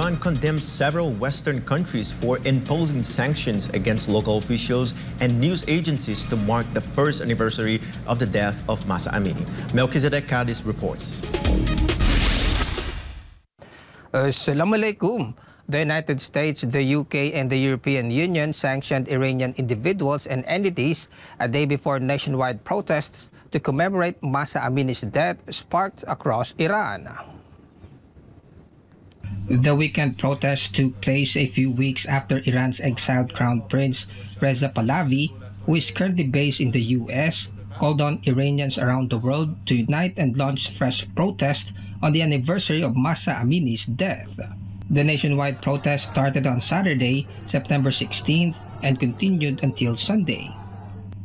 Iran condemns several Western countries for imposing sanctions against local officials and news agencies to mark the first anniversary of the death of Mahsa Amini. Melchezedek Cadiz reports. Uh, Assalamu alaikum. The United States, the UK, and the European Union sanctioned Iranian individuals and entities a day before nationwide protests to commemorate Mahsa Amini's death sparked across Iran. The weekend protests took place a few weeks after Iran's exiled Crown Prince Reza Pahlavi, who is currently based in the US, called on Iranians around the world to unite and launch fresh protests on the anniversary of Mahsa Amini's death. The nationwide protest started on Saturday, September 16th and continued until Sunday.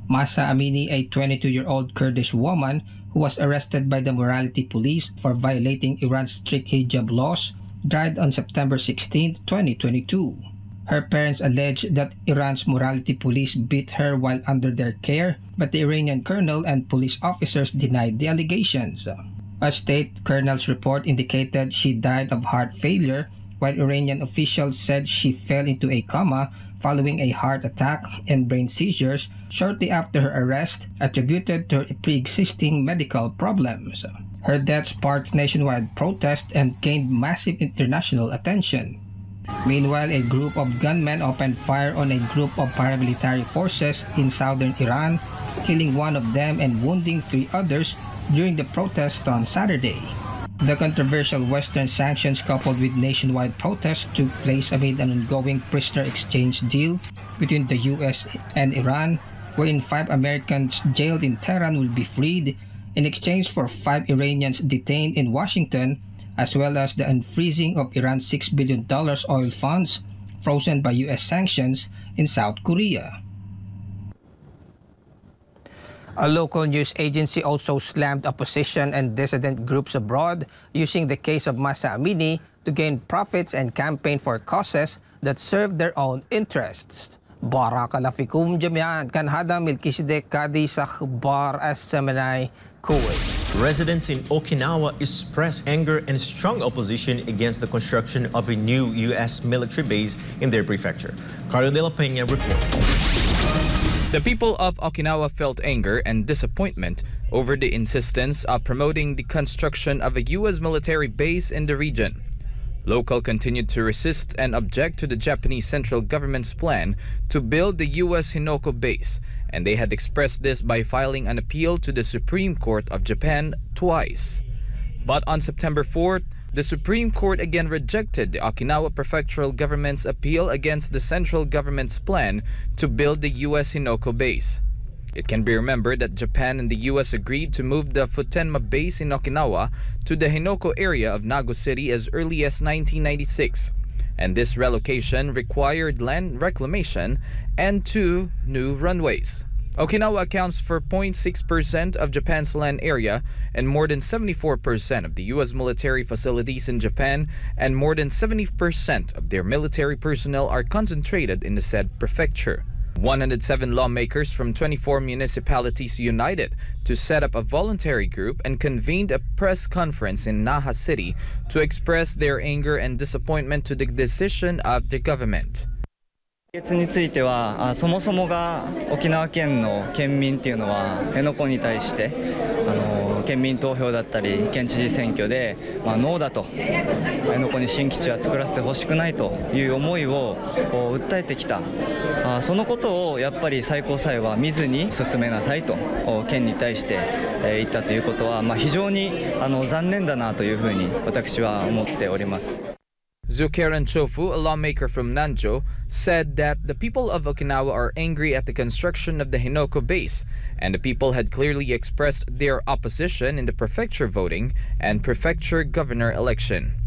Mahsa Amini, a 22-year-old Kurdish woman who was arrested by the morality police for violating Iran's strict hijab laws, died on September 16, 2022. Her parents allege that Iran's morality police beat her while under their care, but the Iranian colonel and police officers denied the allegations. A state colonel's report indicated she died of heart failure while Iranian officials said she fell into a coma following a heart attack and brain seizures shortly after her arrest, attributed to pre-existing medical problems. Her death sparked nationwide protest and gained massive international attention. Meanwhile, a group of gunmen opened fire on a group of paramilitary forces in southern Iran, killing one of them and wounding three others during the protest on Saturday. The controversial Western sanctions coupled with nationwide protests took place amid an ongoing prisoner exchange deal between the US and Iran, wherein five Americans jailed in Tehran will be freed in exchange for five Iranians detained in Washington, as well as the unfreezing of Iran's $6 billion oil funds frozen by US sanctions in South Korea. A local news agency also slammed opposition and dissident groups abroad using the case of Mahsa Amini to gain profits and campaign for causes that serve their own interests. Jamian kan hada Melchezedek Kadi sa Khbar As-Seminai, Kuwait. Residents in Okinawa express anger and strong opposition against the construction of a new U.S. military base in their prefecture. Carlo de la Peña reports. The people of Okinawa felt anger and disappointment over the insistence of promoting the construction of a U.S. military base in the region. Local continued to resist and object to the Japanese central government's plan to build the U.S. Henoko base, and they had expressed this by filing an appeal to the Supreme Court of Japan twice. But on September 4th, the Supreme Court again rejected the Okinawa prefectural government's appeal against the central government's plan to build the U.S. Henoko base. It can be remembered that Japan and the U.S. agreed to move the Futenma base in Okinawa to the Henoko area of Nago City as early as 1996, and this relocation required land reclamation and two new runways. Okinawa accounts for 0.6% of Japan's land area and more than 74% of the U.S. military facilities in Japan and more than 70% of their military personnel are concentrated in the said prefecture. 107 lawmakers from 24 municipalities united to set up a voluntary group and convened a press conference in Naha City to express their anger and disappointment to the decision of the government. 決についてはそもそもが沖縄県の県民っていうのは辺野古に対してあの県民投票だったり県知事選挙で、まあ、ノーだと辺野古に新基地は作らせてほしくないという思いを訴えてきた そのことをやっぱり最高裁は見ずに進めなさいと県に対して言ったということは、まあ、非常にあの残念だなというふうに私は思っております。Zukeran Chofu, a lawmaker from Nanjo, said that the people of Okinawa are angry at the construction of the Henoko base, and the people had clearly expressed their opposition in the prefecture voting and prefecture governor election.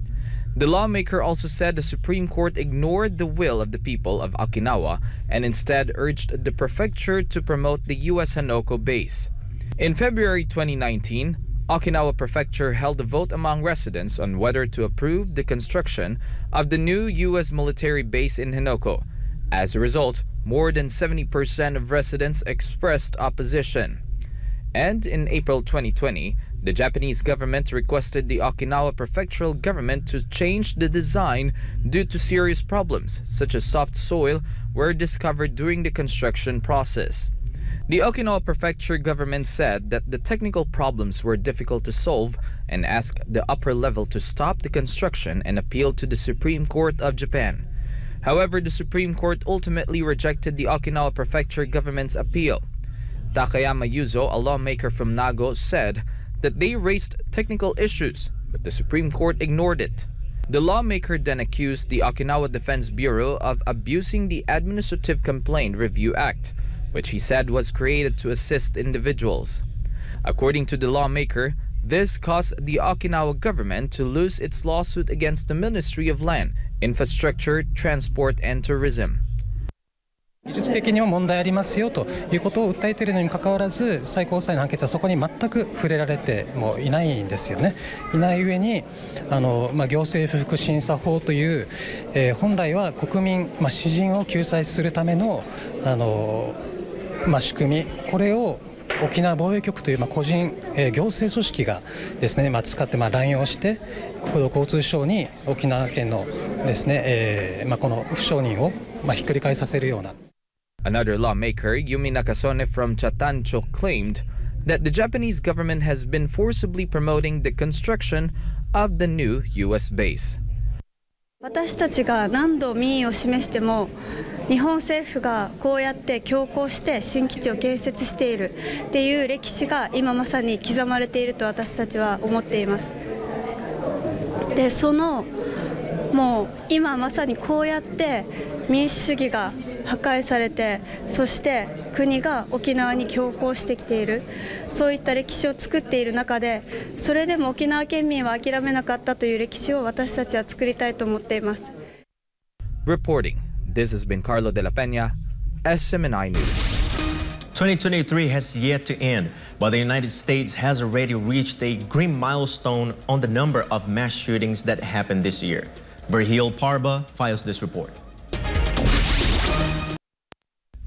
The lawmaker also said the Supreme Court ignored the will of the people of Okinawa and instead urged the prefecture to promote the U.S. Henoko base. In February 2019, Okinawa Prefecture held a vote among residents on whether to approve the construction of the new U.S. military base in Henoko. As a result, more than 70% of residents expressed opposition. And in April 2020, The Japanese government requested the Okinawa prefectural government to change the design due to serious problems, such as soft soil, were discovered during the construction process. The Okinawa prefecture government said that the technical problems were difficult to solve and asked the upper level to stop the construction and appeal to the Supreme Court of Japan. However, the Supreme Court ultimately rejected the Okinawa prefecture government's appeal. Takayama Yuzo, a lawmaker from Nago, said that they raised technical issues, but the Supreme Court ignored it. The lawmaker then accused the Okinawa Defense Bureau of abusing the Administrative Complaint Review Act, which he said was created to assist individuals. According to the lawmaker, this caused the Okinawa government to lose its lawsuit against the Ministry of Land, Infrastructure, Transport and Tourism. 技術的には問題ありますよということを訴えているのにかかわらず最高裁の判決はそこに全く触れられてもいないんですよね。いない上にあの、まあ、行政不服審査法という、えー、本来は国民、まあ、詩人を救済するためのあの、まあ、仕組みこれを沖縄防衛局という、まあ、個人、えー、行政組織がですね、まあ、使って、まあ、乱用して国土交通省に沖縄県のですね、えーまあ、この不承認を、まあ、ひっくり返させるような。Another lawmaker, Yumi Nakasone from Chatancho, claimed that the Japanese government has been forcibly promoting the construction of the new U.S. base. 私たちが何度民意を示しても日本政府がこうやって強行して新基地を建設しているっていう歴史が今まさに刻まれていると私たちは思っていますでそのもう今まさにこうやって民主主義が破壊されてそして国が沖縄に強行してきているそういった歴史を作っている中でそれでも沖縄県民は諦めなかったという歴史を私たちは作りたいと思っています Reporting This has been Carlo de la Peña SMNI News 2023 has yet to end, but the United States has already reached a grim milestone on the number of mass shootings that happened this year. Berhil Parba files this report.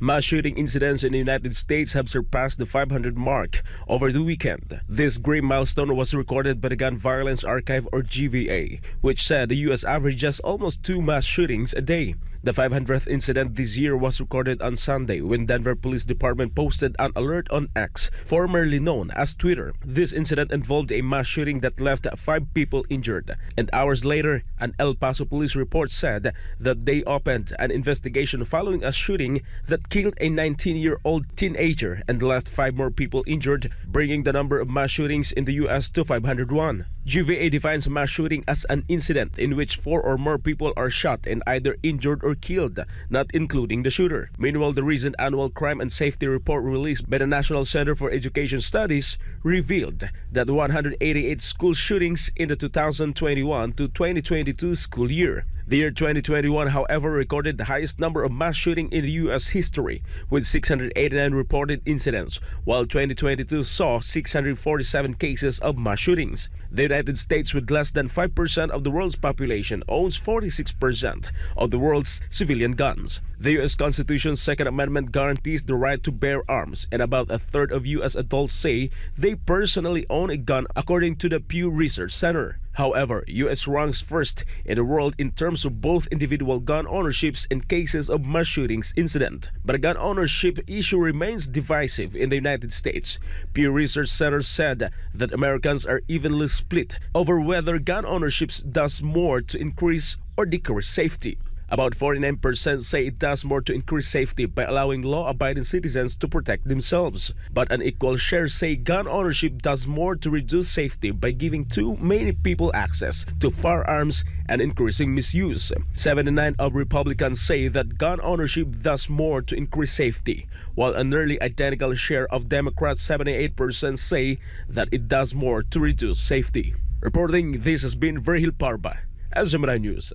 Mass shooting incidents in the United States have surpassed the 500 mark over the weekend. This great milestone was recorded by the Gun Violence Archive or GVA, which said the U.S. averages almost two mass shootings a day. The 500th incident this year was recorded on Sunday when Denver Police Department posted an alert on X, formerly known as Twitter. This incident involved a mass shooting that left five people injured. And hours later, an El Paso police report said that they opened an investigation following a shooting that killed a 19-year-old teenager and left five more people injured, bringing the number of mass shootings in the U.S. to 501. GVA defines mass shooting as an incident in which four or more people are shot and either injured or killed, not including the shooter. Meanwhile, the recent annual crime and safety report released by the National Center for Education Studies revealed that 188 school shootings in the 2021 to 2022 school year. The year 2021, however, recorded the highest number of mass shooting in the U.S. history, with 689 reported incidents, while 2022 saw 647 cases of mass shootings. The United States, with less than 5% of the world's population, owns 46% of the world's civilian guns. The U.S. Constitution's Second Amendment guarantees the right to bear arms, and about a third of U.S. adults say they personally own a gun, according to the Pew Research Center. However, U.S. ranks first in the world in terms of both individual gun ownerships and cases of mass shootings incident. But the gun ownership issue remains divisive in the United States. Pew Research Center said that Americans are evenly split over whether gun ownership does more to increase or decrease safety. About 49% say it does more to increase safety by allowing law-abiding citizens to protect themselves. But an equal share say gun ownership does more to reduce safety by giving too many people access to firearms and increasing misuse. 79 of Republicans say that gun ownership does more to increase safety, while a nearly identical share of Democrats 78% say that it does more to reduce safety. Reporting this has been Verhil Parba, SMNI News.